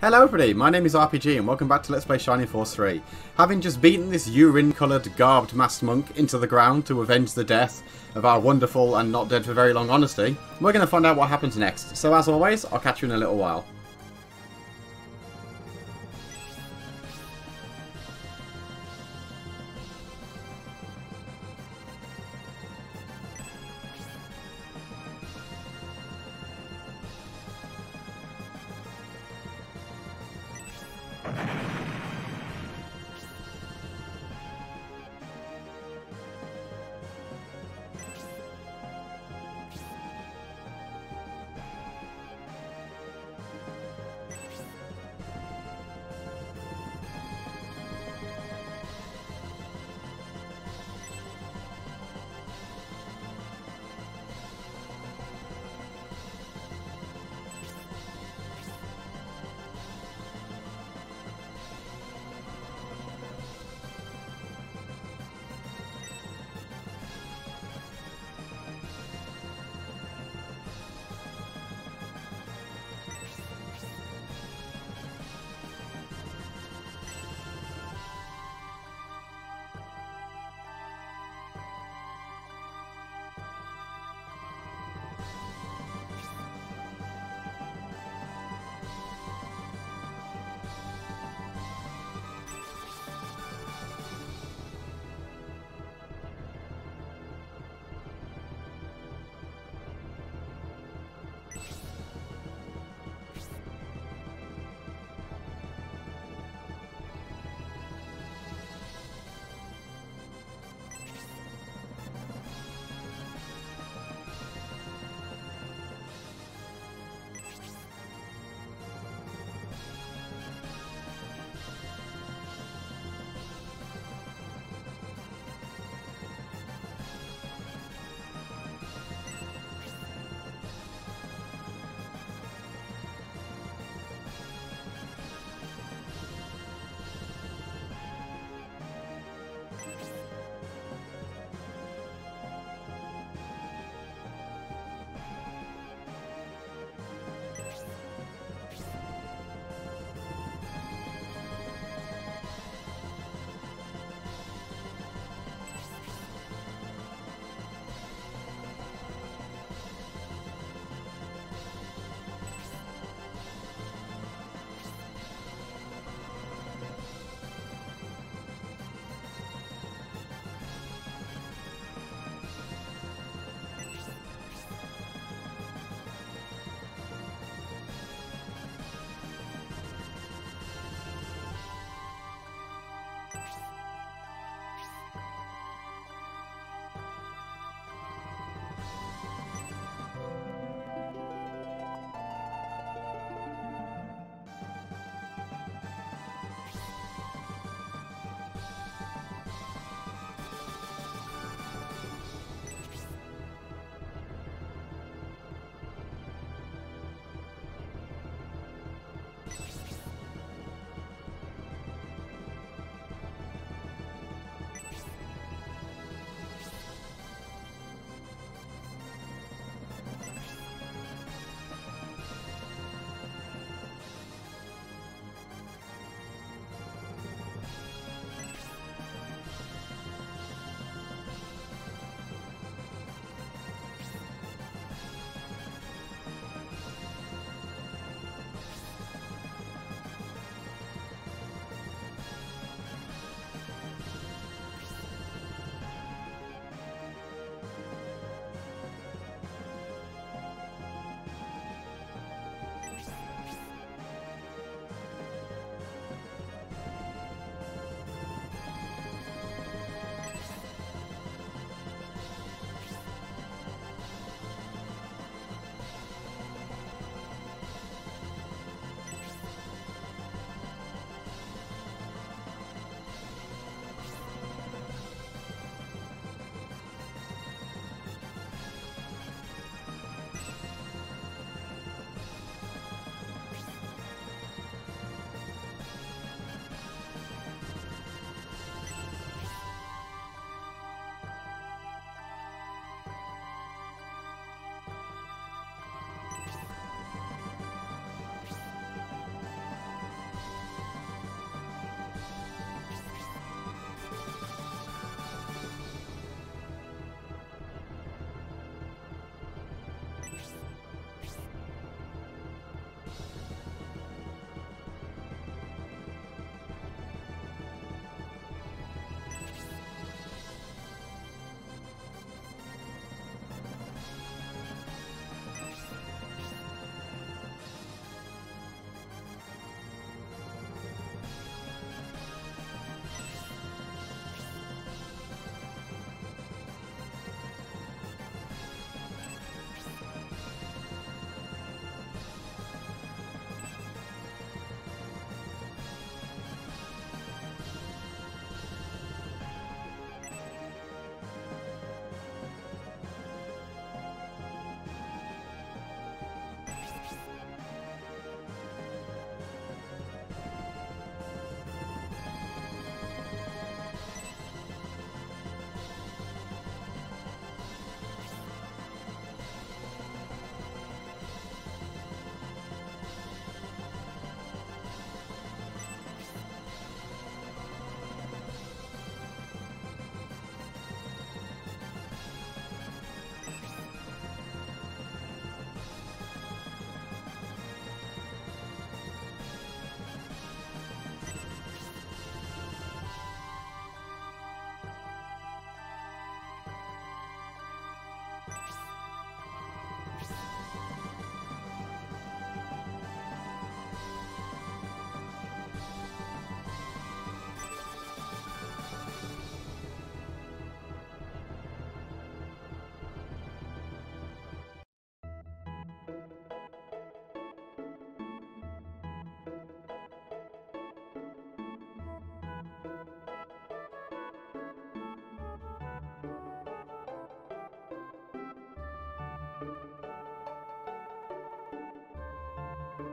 Hello everybody, my name is RPG and welcome back to Let's Play Shining Force 3. Having just beaten this urine-coloured, garbed masked monk into the ground to avenge the death of our wonderful and not dead for very long honesty, we're going to find out what happens next. So as always, I'll catch you in a little while.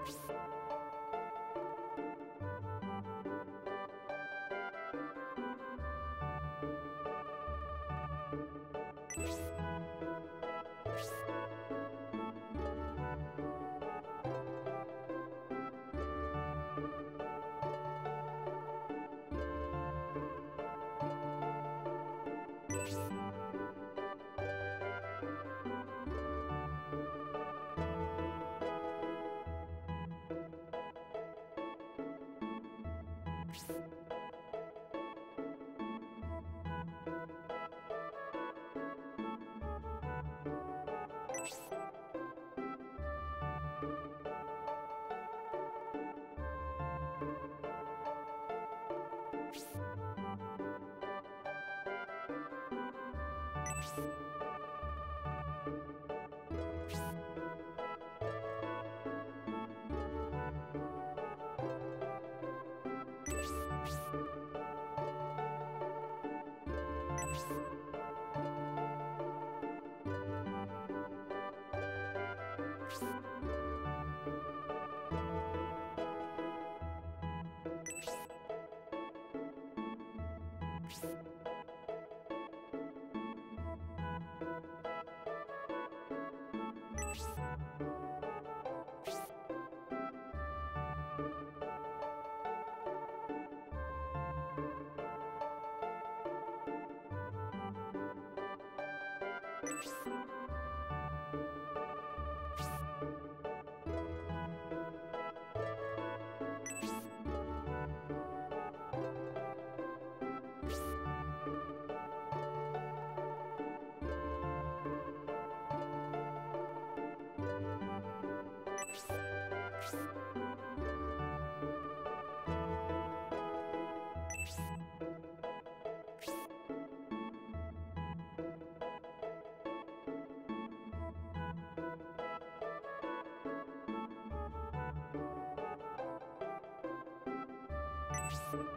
hours. Peace. yaparsın. Thank you. Peace. Peace.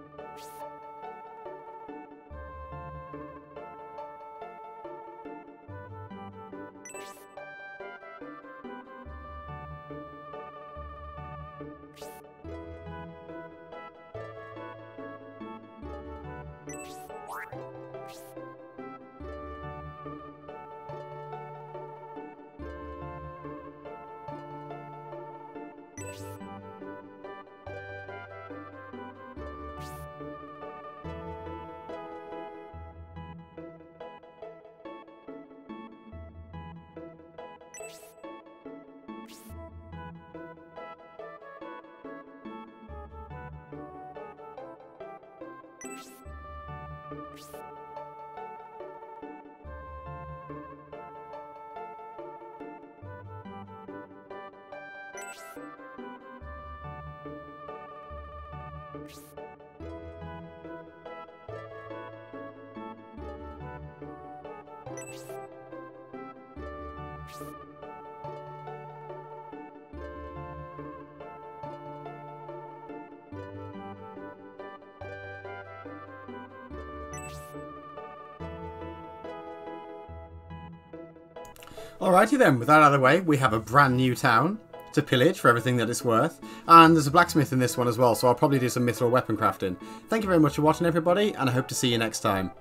Psst. Alrighty then, with that out of the way, we have a brand new town to pillage for everything that it's worth. And there's a blacksmith in this one as well, so I'll probably do some mithril weapon crafting. Thank you very much for watching everybody, and I hope to see you next time.